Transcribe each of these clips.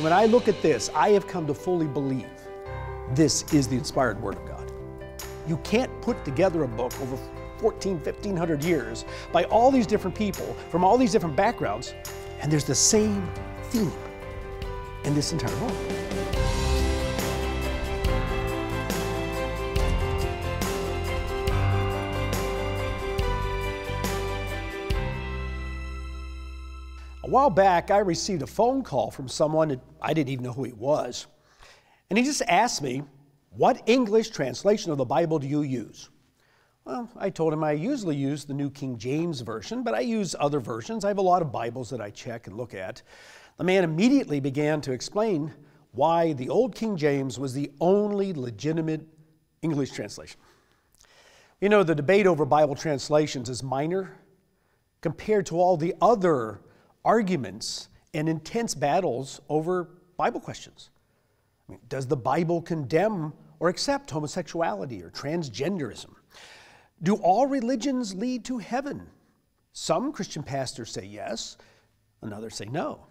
When I look at this, I have come to fully believe this is the inspired Word of God. You can't put together a book over 14, 1500 years by all these different people from all these different backgrounds, and there's the same theme in this entire book. While back, I received a phone call from someone that I didn't even know who he was. And he just asked me, What English translation of the Bible do you use? Well, I told him I usually use the New King James Version, but I use other versions. I have a lot of Bibles that I check and look at. The man immediately began to explain why the Old King James was the only legitimate English translation. You know, the debate over Bible translations is minor compared to all the other arguments and intense battles over Bible questions. I mean, does the Bible condemn or accept homosexuality or transgenderism? Do all religions lead to heaven? Some Christian pastors say yes, others say no.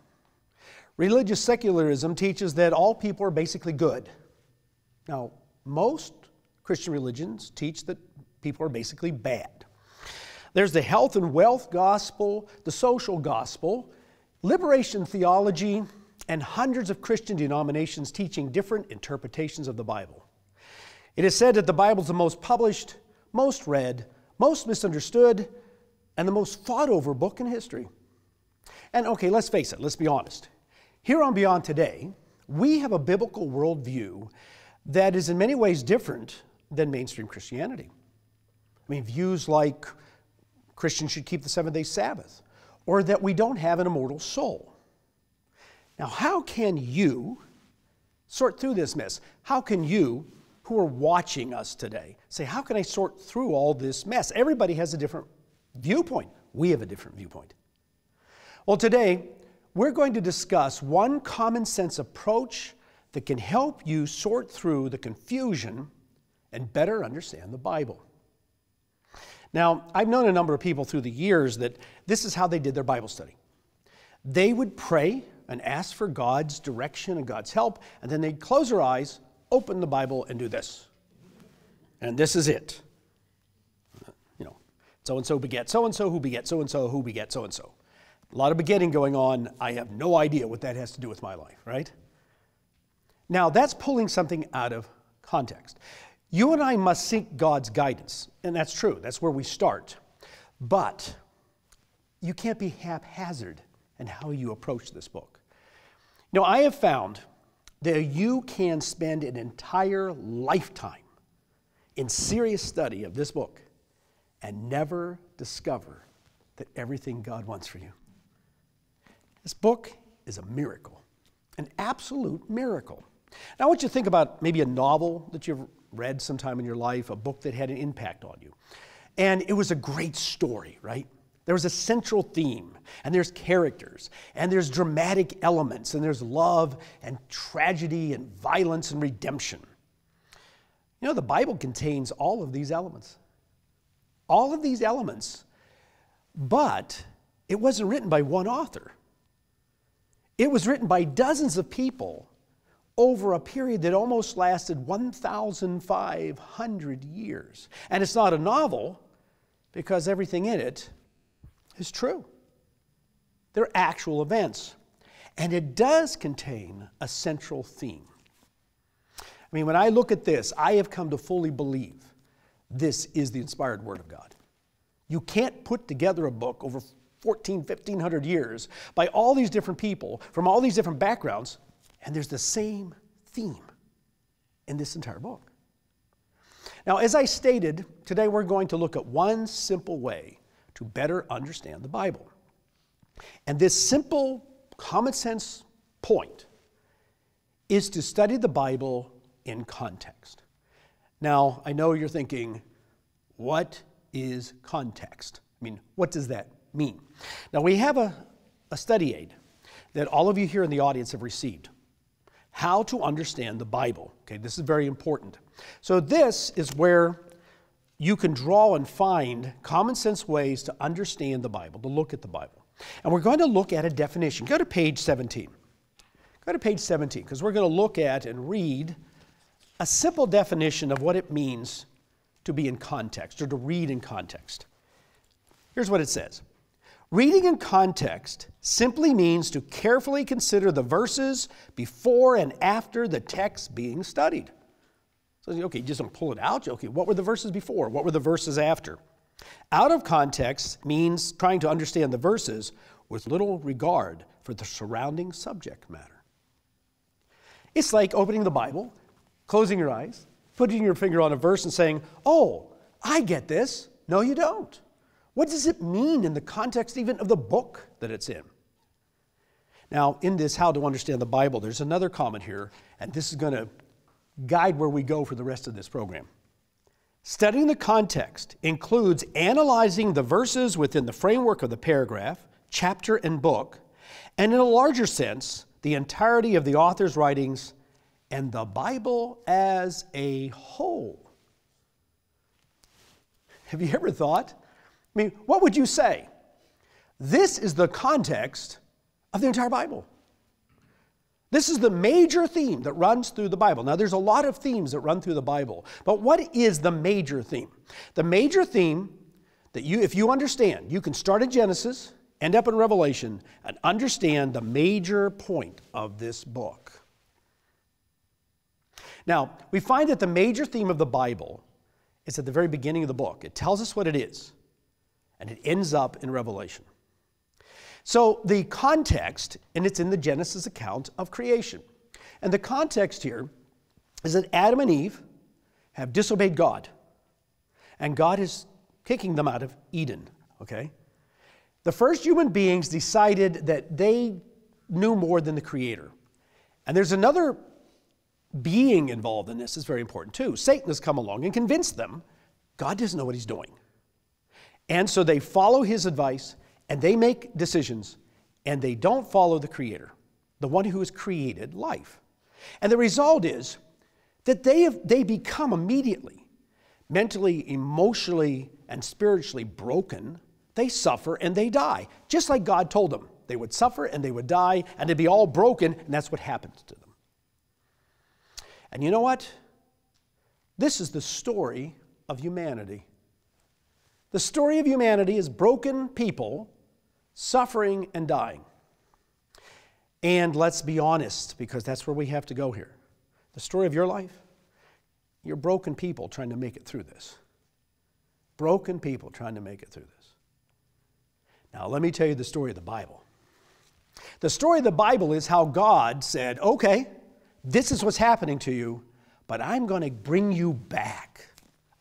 Religious secularism teaches that all people are basically good. Now, most Christian religions teach that people are basically bad. There's the health and wealth gospel, the social gospel, liberation theology, and hundreds of Christian denominations teaching different interpretations of the Bible. It is said that the Bible is the most published, most read, most misunderstood, and the most fought over book in history. And okay, let's face it, let's be honest. Here on Beyond Today, we have a biblical worldview that is in many ways different than mainstream Christianity. I mean, views like Christians should keep the seventh day Sabbath, or that we don't have an immortal soul. Now, how can you sort through this mess? How can you, who are watching us today, say, How can I sort through all this mess? Everybody has a different viewpoint. We have a different viewpoint. Well, today, we're going to discuss one common sense approach that can help you sort through the confusion and better understand the Bible. Now, I've known a number of people through the years that this is how they did their Bible study. They would pray and ask for God's direction and God's help, and then they'd close their eyes, open the Bible, and do this. And this is it. You know, so and so beget so and so, who beget so and so, who beget so and so. A lot of begetting going on. I have no idea what that has to do with my life, right? Now, that's pulling something out of context. You and I must seek God's guidance, and that's true. That's where we start. But you can't be haphazard in how you approach this book. Now, I have found that you can spend an entire lifetime in serious study of this book and never discover that everything God wants for you. This book is a miracle, an absolute miracle. Now, I want you to think about maybe a novel that you've read sometime in your life, a book that had an impact on you. And it was a great story, right? There was a central theme, and there's characters, and there's dramatic elements, and there's love and tragedy and violence and redemption. You know, the Bible contains all of these elements. All of these elements, but it wasn't written by one author. It was written by dozens of people over a period that almost lasted 1,500 years. And it's not a novel because everything in it is true. They're actual events. And it does contain a central theme. I mean, when I look at this, I have come to fully believe this is the inspired Word of God. You can't put together a book over 14, 1500 years by all these different people from all these different backgrounds, and there's the same theme in this entire book. Now, as I stated, today we're going to look at one simple way to better understand the Bible. And this simple, common sense point is to study the Bible in context. Now, I know you're thinking, what is context? I mean, what does that mean? Now, we have a, a study aid that all of you here in the audience have received how to understand the Bible. Okay, this is very important. So, this is where you can draw and find common sense ways to understand the Bible, to look at the Bible. And we're going to look at a definition. Go to page 17. Go to page 17 because we're going to look at and read a simple definition of what it means to be in context or to read in context. Here's what it says Reading in context simply means to carefully consider the verses before and after the text being studied. So, okay, you just don't pull it out. Okay, what were the verses before? What were the verses after? Out of context means trying to understand the verses with little regard for the surrounding subject matter. It's like opening the Bible, closing your eyes, putting your finger on a verse and saying, Oh, I get this. No, you don't. What does it mean in the context even of the book that it's in? Now, in this How to Understand the Bible, there's another comment here, and this is going to guide where we go for the rest of this program. Studying the context includes analyzing the verses within the framework of the paragraph, chapter, and book, and in a larger sense, the entirety of the author's writings and the Bible as a whole. Have you ever thought? I mean, what would you say? This is the context of the entire Bible. This is the major theme that runs through the Bible. Now, there's a lot of themes that run through the Bible, but what is the major theme? The major theme that you, if you understand, you can start in Genesis, end up in Revelation, and understand the major point of this book. Now, we find that the major theme of the Bible is at the very beginning of the book. It tells us what it is, and it ends up in Revelation. So the context, and it's in the Genesis account of creation. And the context here is that Adam and Eve have disobeyed God, and God is kicking them out of Eden, okay? The first human beings decided that they knew more than the Creator. And there's another being involved in this, is very important too. Satan has come along and convinced them God doesn't know what he's doing. And so they follow his advice and they make decisions and they don't follow the Creator, the one who has created life. And the result is that they, have, they become immediately mentally, emotionally, and spiritually broken. They suffer and they die, just like God told them. They would suffer and they would die and they'd be all broken, and that's what happens to them. And you know what? This is the story of humanity. The story of humanity is broken people suffering and dying. And let's be honest, because that's where we have to go here. The story of your life, you're broken people trying to make it through this. Broken people trying to make it through this. Now, let me tell you the story of the Bible. The story of the Bible is how God said, okay, this is what's happening to you, but I'm going to bring you back.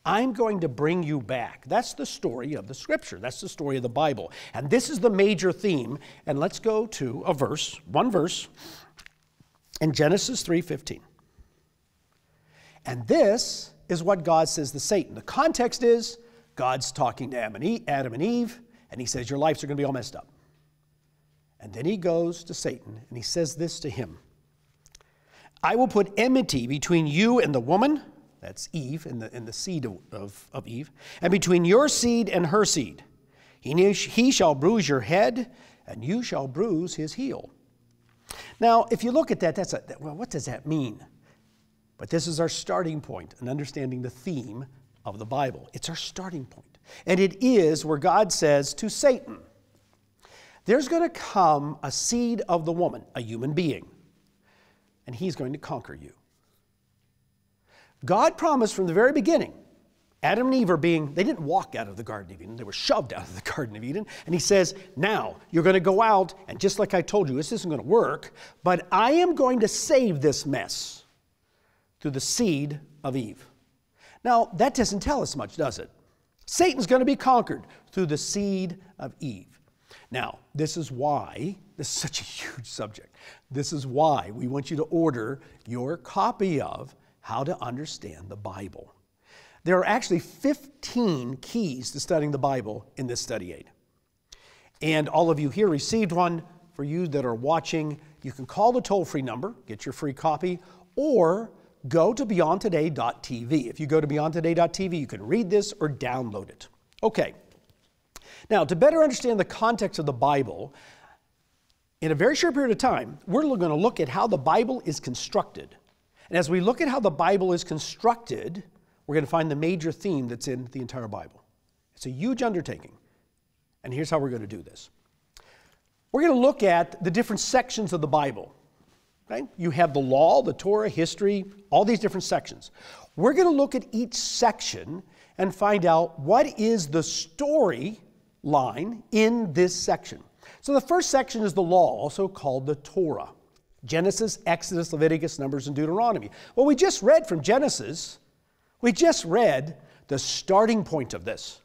I'm going to bring you back. That's the story of the scripture. That's the story of the Bible. And this is the major theme. And let's go to a verse, one verse in Genesis 3:15. And this is what God says to Satan. The context is God's talking to Adam and Eve, and he says, Your lives are going to be all messed up. And then he goes to Satan and he says this to him I will put enmity between you and the woman that's Eve and the, the seed of, of, of Eve, and between your seed and her seed. He, he shall bruise your head, and you shall bruise his heel. Now, if you look at that, that's a, well, what does that mean? But this is our starting point in understanding the theme of the Bible. It's our starting point. And it is where God says to Satan, There's going to come a seed of the woman, a human being, and he's going to conquer you. God promised from the very beginning, Adam and Eve are being, they didn't walk out of the Garden of Eden, they were shoved out of the Garden of Eden. And he says, Now you're going to go out, and just like I told you, this isn't going to work, but I am going to save this mess through the seed of Eve. Now, that doesn't tell us much, does it? Satan's going to be conquered through the seed of Eve. Now, this is why, this is such a huge subject. This is why we want you to order your copy of how to understand the Bible. There are actually 15 keys to studying the Bible in this study aid. And all of you here received one. For you that are watching, you can call the toll free number, get your free copy, or go to beyondtoday.tv. If you go to beyondtoday.tv, you can read this or download it. Okay. Now, to better understand the context of the Bible, in a very short period of time, we're going to look at how the Bible is constructed. And as we look at how the Bible is constructed, we're going to find the major theme that's in the entire Bible. It's a huge undertaking. And here's how we're going to do this we're going to look at the different sections of the Bible. You have the law, the Torah, history, all these different sections. We're going to look at each section and find out what is the story line in this section. So the first section is the law, also called the Torah. Genesis, Exodus, Leviticus, Numbers, and Deuteronomy. Well, we just read from Genesis, we just read the starting point of this.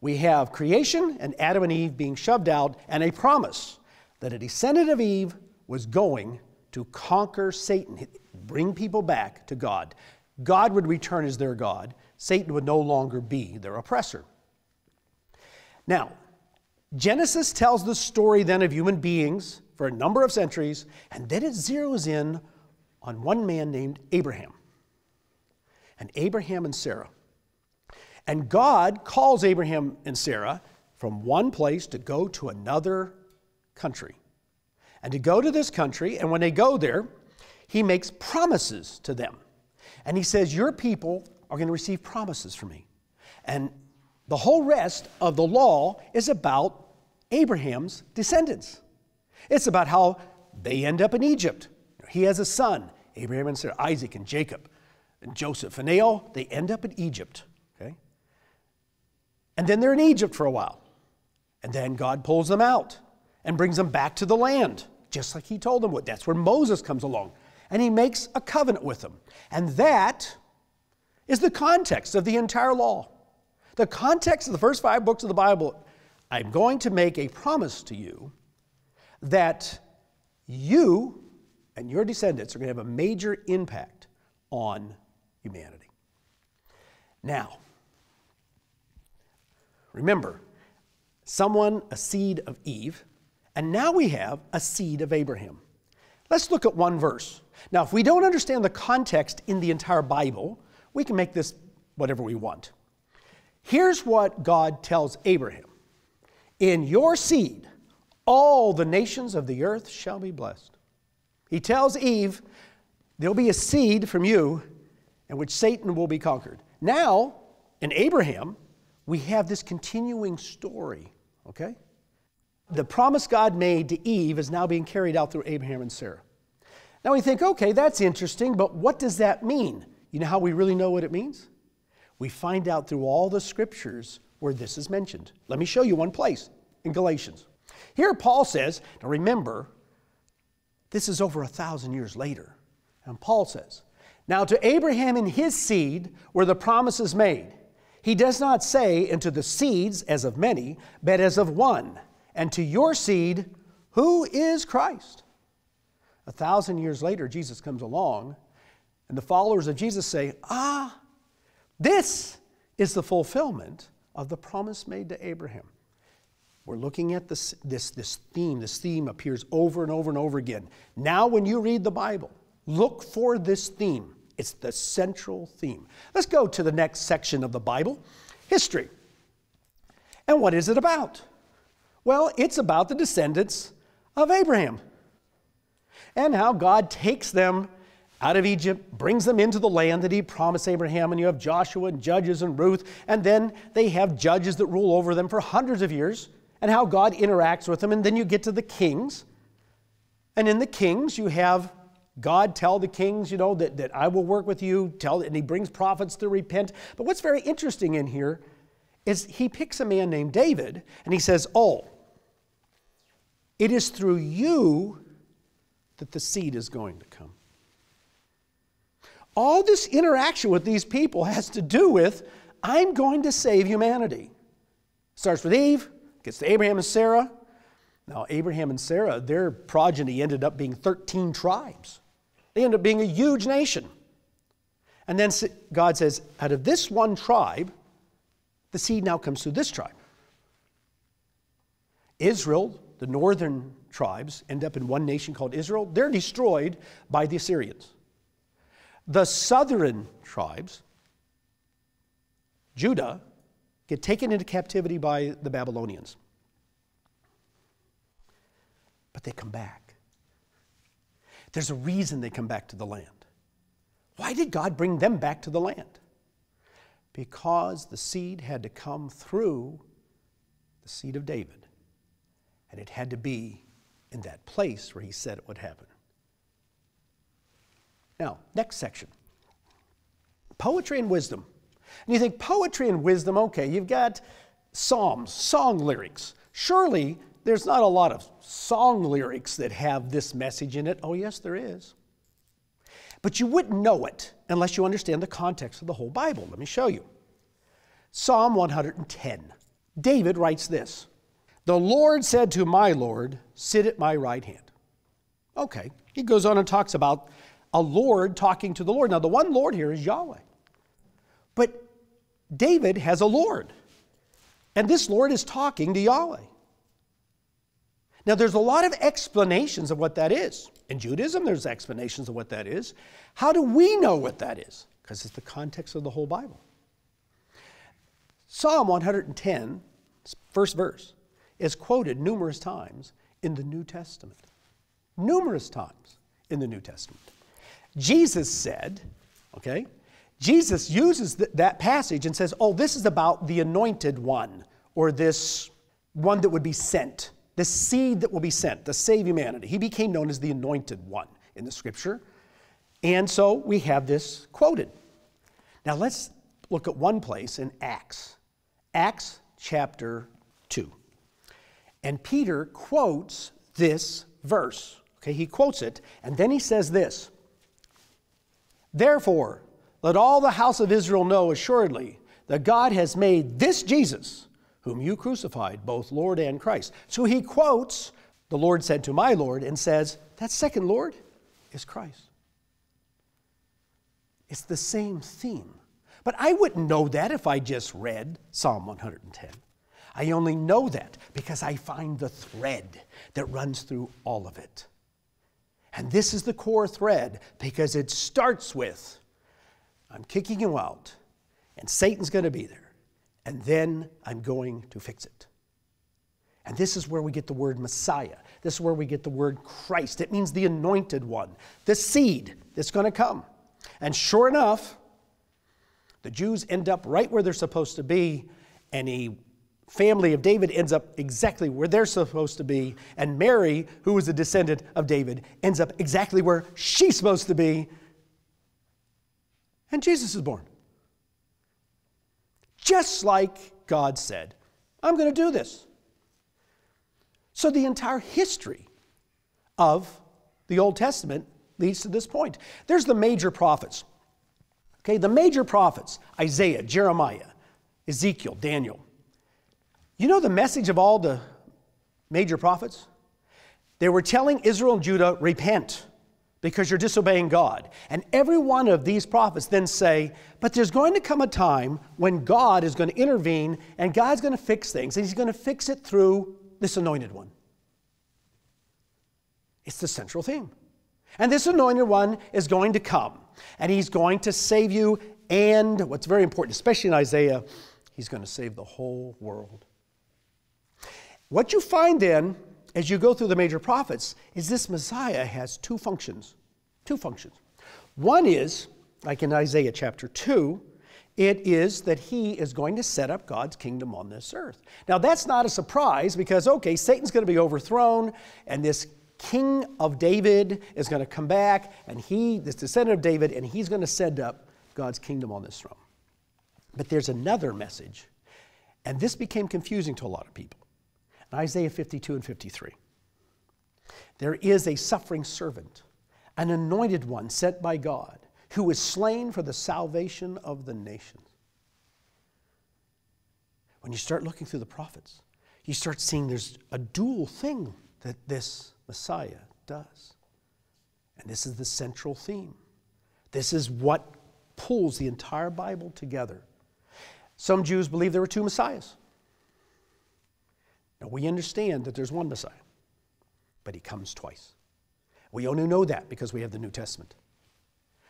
We have creation and Adam and Eve being shoved out, and a promise that a descendant of Eve was going to conquer Satan, bring people back to God. God would return as their God. Satan would no longer be their oppressor. Now, Genesis tells the story then of human beings for a number of centuries, and then it zeroes in on one man named Abraham. And Abraham and Sarah. And God calls Abraham and Sarah from one place to go to another country. And to go to this country, and when they go there, he makes promises to them. And he says, Your people are going to receive promises from me. And the whole rest of the law is about Abraham's descendants. It's about how they end up in Egypt. He has a son, Abraham and Sarah, Isaac and Jacob and Joseph, and they all they end up in Egypt. Okay? And then they're in Egypt for a while. And then God pulls them out and brings them back to the land, just like he told them would. That's where Moses comes along. And he makes a covenant with them. And that is the context of the entire law. The context of the first five books of the Bible I'm going to make a promise to you that you and your descendants are going to have a major impact on humanity. Now, remember, someone, a seed of Eve, and now we have a seed of Abraham. Let's look at one verse. Now, if we don't understand the context in the entire Bible, we can make this whatever we want. Here's what God tells Abraham In your seed, all the nations of the earth shall be blessed. He tells Eve, There'll be a seed from you in which Satan will be conquered. Now, in Abraham, we have this continuing story, okay? The promise God made to Eve is now being carried out through Abraham and Sarah. Now we think, okay, that's interesting, but what does that mean? You know how we really know what it means? We find out through all the scriptures where this is mentioned. Let me show you one place in Galatians. Here, Paul says, now remember, this is over a thousand years later. And Paul says, Now to Abraham and his seed were the promises made. He does not say, into the seeds as of many, but as of one, and to your seed, who is Christ. A thousand years later, Jesus comes along, and the followers of Jesus say, Ah, this is the fulfillment of the promise made to Abraham. We're looking at this, this, this theme. This theme appears over and over and over again. Now, when you read the Bible, look for this theme. It's the central theme. Let's go to the next section of the Bible history. And what is it about? Well, it's about the descendants of Abraham and how God takes them out of Egypt, brings them into the land that he promised Abraham, and you have Joshua and Judges and Ruth, and then they have judges that rule over them for hundreds of years, and how God interacts with them, and then you get to the kings. And in the kings, you have God tell the kings, you know, that, that I will work with you, tell, and he brings prophets to repent. But what's very interesting in here is he picks a man named David, and he says, Oh, it is through you that the seed is going to come. All this interaction with these people has to do with I'm going to save humanity. Starts with Eve, gets to Abraham and Sarah. Now, Abraham and Sarah, their progeny ended up being 13 tribes. They ended up being a huge nation. And then God says, out of this one tribe, the seed now comes through this tribe. Israel, the northern tribes, end up in one nation called Israel. They're destroyed by the Assyrians. The southern tribes, Judah, get taken into captivity by the Babylonians. but they come back. There's a reason they come back to the land. Why did God bring them back to the land? Because the seed had to come through the seed of David, and it had to be in that place where he said it would happen. Now, next section poetry and wisdom. And you think poetry and wisdom, okay, you've got psalms, song lyrics. Surely there's not a lot of song lyrics that have this message in it. Oh, yes, there is. But you wouldn't know it unless you understand the context of the whole Bible. Let me show you. Psalm 110. David writes this The Lord said to my Lord, Sit at my right hand. Okay, he goes on and talks about a Lord talking to the Lord. Now, the one Lord here is Yahweh. But David has a Lord, and this Lord is talking to Yahweh. Now, there's a lot of explanations of what that is. In Judaism, there's explanations of what that is. How do we know what that is? Because it's the context of the whole Bible. Psalm 110, first verse, is quoted numerous times in the New Testament. Numerous times in the New Testament. Jesus said, okay, Jesus uses th- that passage and says, oh, this is about the anointed one, or this one that would be sent, the seed that will be sent to save humanity. He became known as the anointed one in the scripture. And so we have this quoted. Now let's look at one place in Acts, Acts chapter 2. And Peter quotes this verse. Okay, he quotes it, and then he says this Therefore, let all the house of Israel know assuredly that God has made this Jesus, whom you crucified, both Lord and Christ. So he quotes, The Lord said to my Lord, and says, That second Lord is Christ. It's the same theme. But I wouldn't know that if I just read Psalm 110. I only know that because I find the thread that runs through all of it. And this is the core thread because it starts with I'm kicking you out, and Satan's going to be there, and then I'm going to fix it. And this is where we get the word Messiah. This is where we get the word Christ. It means the anointed one, the seed that's going to come. And sure enough, the Jews end up right where they're supposed to be, and a family of David ends up exactly where they're supposed to be, and Mary, who is a descendant of David, ends up exactly where she's supposed to be, and Jesus is born. Just like God said, I'm going to do this. So the entire history of the Old Testament leads to this point. There's the major prophets. Okay, the major prophets Isaiah, Jeremiah, Ezekiel, Daniel. You know the message of all the major prophets? They were telling Israel and Judah, repent because you're disobeying God. And every one of these prophets then say, but there's going to come a time when God is going to intervene and God's going to fix things, and He's going to fix it through this anointed one. It's the central theme. And this anointed one is going to come, and He's going to save you. And what's very important, especially in Isaiah, He's going to save the whole world. What you find then as you go through the major prophets is this Messiah has two functions. Two functions. One is, like in Isaiah chapter 2, it is that he is going to set up God's kingdom on this earth. Now, that's not a surprise because, okay, Satan's going to be overthrown, and this king of David is going to come back, and he, this descendant of David, and he's going to set up God's kingdom on this throne. But there's another message, and this became confusing to a lot of people. Isaiah 52 and 53. There is a suffering servant, an anointed one sent by God, who is slain for the salvation of the nations. When you start looking through the prophets, you start seeing there's a dual thing that this Messiah does. And this is the central theme. This is what pulls the entire Bible together. Some Jews believe there were two Messiahs. Now, we understand that there's one Messiah, but he comes twice. We only know that because we have the New Testament.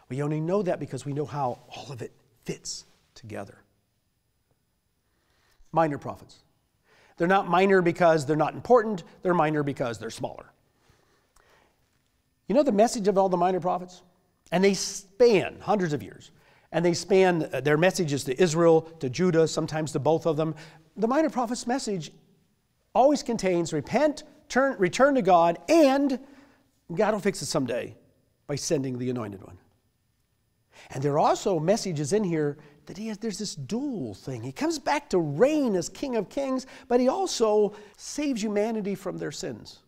We only know that because we know how all of it fits together. Minor prophets. They're not minor because they're not important, they're minor because they're smaller. You know the message of all the minor prophets? And they span hundreds of years. And they span uh, their messages to Israel, to Judah, sometimes to both of them. The minor prophet's message always contains repent, turn, return to God, and God will fix it someday by sending the anointed one. And there are also messages in here that he has, there's this dual thing. He comes back to reign as King of Kings, but he also saves humanity from their sins.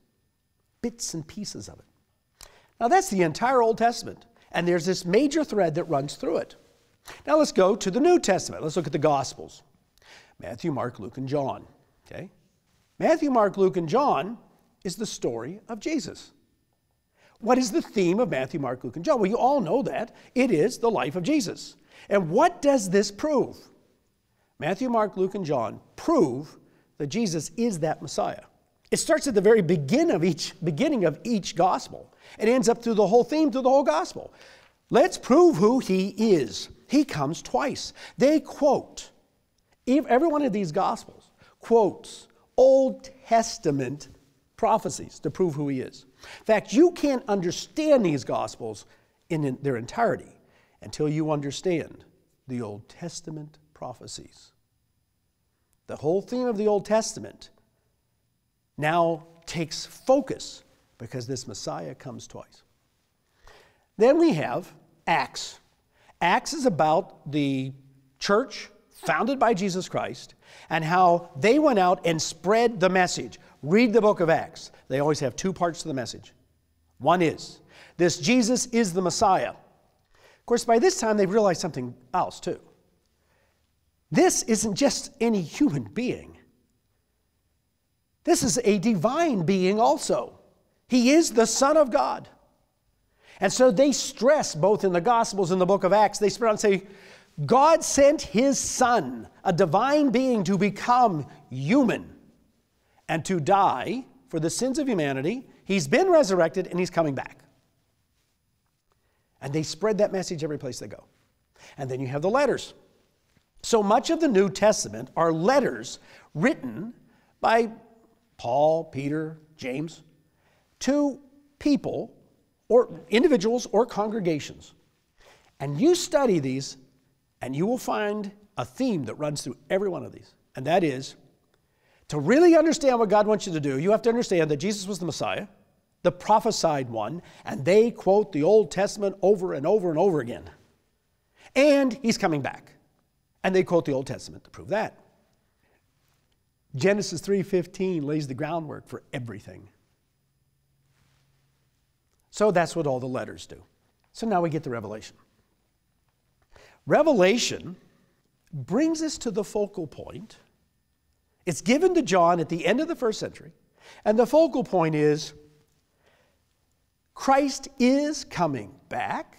Bits and pieces of it. Now, that's the entire Old Testament, and there's this major thread that runs through it. Now, let's go to the New Testament. Let's look at the Gospels Matthew, Mark, Luke, and John. Okay? Matthew, Mark, Luke, and John is the story of Jesus. What is the theme of Matthew, Mark, Luke, and John? Well, you all know that. It is the life of Jesus. And what does this prove? Matthew, Mark, Luke, and John prove that Jesus is that Messiah. It starts at the very beginning of each beginning of each gospel. It ends up through the whole theme, through the whole gospel. Let's prove who he is. He comes twice. They quote, every one of these gospels quotes Old Testament prophecies to prove who he is. In fact, you can't understand these gospels in their entirety until you understand the Old Testament prophecies. The whole theme of the Old Testament now takes focus because this Messiah comes twice. Then we have Acts. Acts is about the church founded by Jesus Christ and how they went out and spread the message. Read the book of Acts. They always have two parts to the message. One is this Jesus is the Messiah. Of course, by this time they've realized something else too. This isn't just any human being. This is a divine being also. He is the Son of God. And so they stress both in the Gospels and the book of Acts, they spread and say, God sent his Son, a divine being, to become human and to die for the sins of humanity. He's been resurrected and he's coming back. And they spread that message every place they go. And then you have the letters. So much of the New Testament are letters written by Paul, Peter, James to people or individuals or congregations. And you study these, and you will find a theme that runs through every one of these. And that is to really understand what God wants you to do, you have to understand that Jesus was the Messiah, the prophesied one, and they quote the Old Testament over and over and over again. And he's coming back. And they quote the Old Testament to prove that. Genesis 3:15 lays the groundwork for everything. So that's what all the letters do. So now we get to Revelation. Revelation brings us to the focal point. It's given to John at the end of the first century, and the focal point is Christ is coming back.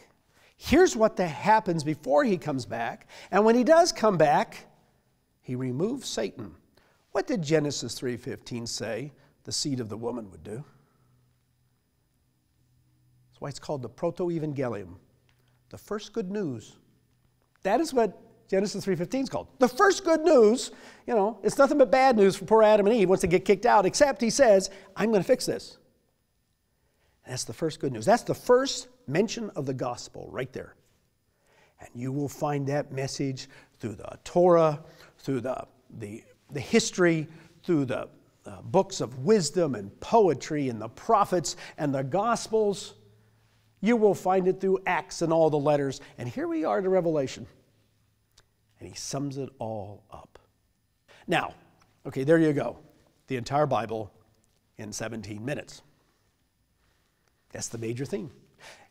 Here's what happens before he comes back, and when he does come back, he removes Satan. What did Genesis 3:15 say the seed of the woman would do? That's why it's called the proto-evangelium, the first good news. That is what Genesis 3.15 is called. The first good news, you know, it's nothing but bad news for poor Adam and Eve once they get kicked out, except he says, I'm going to fix this. that's the first good news. That's the first mention of the gospel right there. And you will find that message through the Torah, through the, the, the history, through the uh, books of wisdom and poetry and the prophets and the gospels. You will find it through Acts and all the letters. And here we are to Revelation. And he sums it all up. Now, okay, there you go. The entire Bible in 17 minutes. That's the major theme.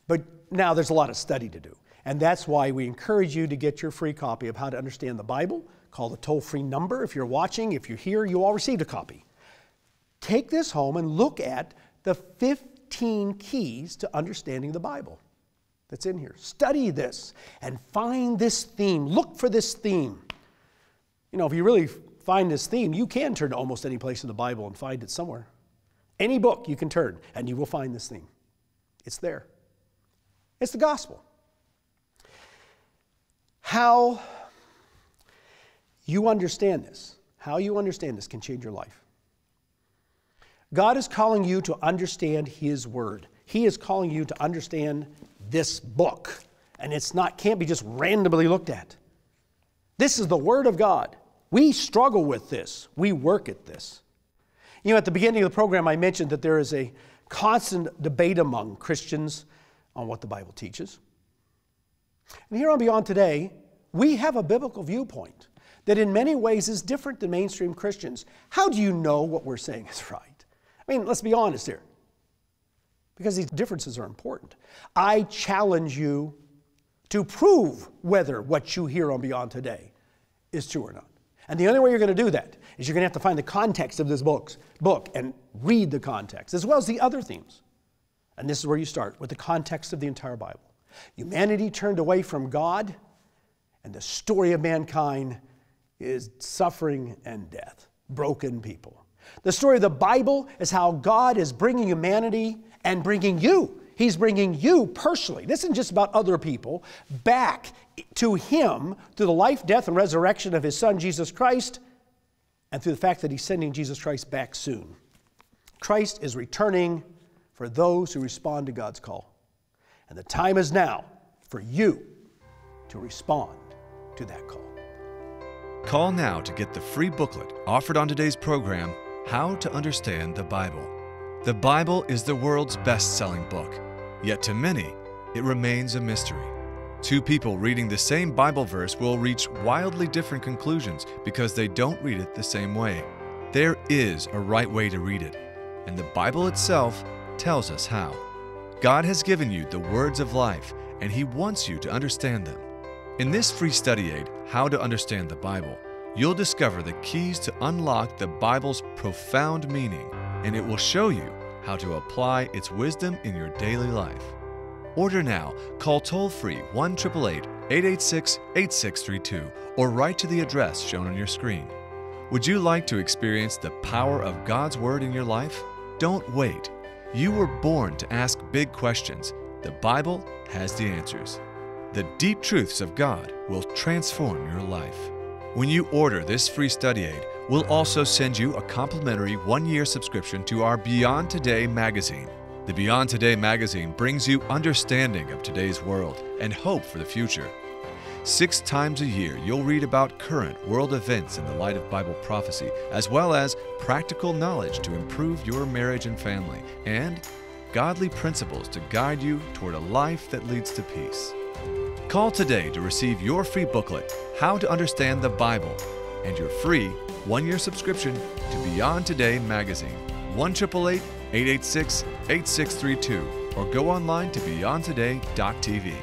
But now there's a lot of study to do. And that's why we encourage you to get your free copy of How to Understand the Bible. Call the toll free number. If you're watching, if you're here, you all received a copy. Take this home and look at the 15 keys to understanding the Bible that's in here. Study this and find this theme. Look for this theme. You know, if you really find this theme, you can turn to almost any place in the Bible and find it somewhere. Any book you can turn, and you will find this theme. It's there. It's the gospel. How you understand this, how you understand this can change your life. God is calling you to understand His Word. He is calling you to understand this book. And it's not can't be just randomly looked at. This is the word of God. We struggle with this. We work at this. You know, at the beginning of the program, I mentioned that there is a constant debate among Christians on what the Bible teaches. And here on Beyond Today, we have a biblical viewpoint that in many ways is different than mainstream Christians. How do you know what we're saying is right? I mean, let's be honest here, because these differences are important. I challenge you to prove whether what you hear on Beyond Today is true or not. And the only way you're going to do that is you're going to have to find the context of this book, book and read the context, as well as the other themes. And this is where you start with the context of the entire Bible. Humanity turned away from God, and the story of mankind is suffering and death, broken people. The story of the Bible is how God is bringing humanity and bringing you He's bringing you personally, this isn't just about other people, back to Him through the life, death, and resurrection of His Son, Jesus Christ, and through the fact that He's sending Jesus Christ back soon. Christ is returning for those who respond to God's call. And the time is now for you to respond to that call. Call now to get the free booklet offered on today's program How to Understand the Bible. The Bible is the world's best selling book. Yet to many, it remains a mystery. Two people reading the same Bible verse will reach wildly different conclusions because they don't read it the same way. There is a right way to read it, and the Bible itself tells us how. God has given you the words of life, and He wants you to understand them. In this free study aid, How to Understand the Bible, you'll discover the keys to unlock the Bible's profound meaning, and it will show you how to apply its wisdom in your daily life. Order now. Call toll free 1 886 8632 or write to the address shown on your screen. Would you like to experience the power of God's Word in your life? Don't wait. You were born to ask big questions. The Bible has the answers. The deep truths of God will transform your life. When you order this free study aid, we'll also send you a complimentary one year subscription to our Beyond Today magazine. The Beyond Today magazine brings you understanding of today's world and hope for the future. Six times a year, you'll read about current world events in the light of Bible prophecy, as well as practical knowledge to improve your marriage and family, and godly principles to guide you toward a life that leads to peace. Call today to receive your free booklet, How to Understand the Bible, and your free one year subscription to Beyond Today magazine. 1 886 8632 or go online to beyondtoday.tv.